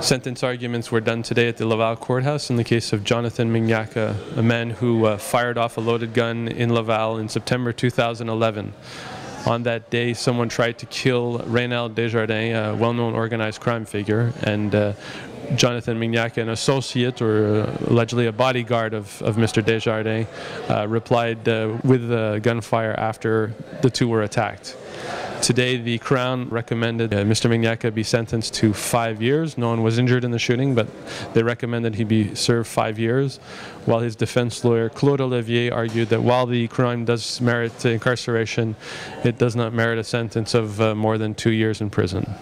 Sentence arguments were done today at the Laval courthouse in the case of Jonathan Mignacca, a man who uh, fired off a loaded gun in Laval in September 2011. On that day, someone tried to kill Raynald Desjardins, a well-known organized crime figure, and uh, Jonathan Mignacca, an associate or uh, allegedly a bodyguard of, of Mr. Desjardins, uh, replied uh, with gunfire after the two were attacked. Today, the Crown recommended uh, Mr. Mignacca be sentenced to five years. No one was injured in the shooting, but they recommended he be served five years, while his defense lawyer, Claude Olivier, argued that while the crime does merit incarceration, it does not merit a sentence of uh, more than two years in prison.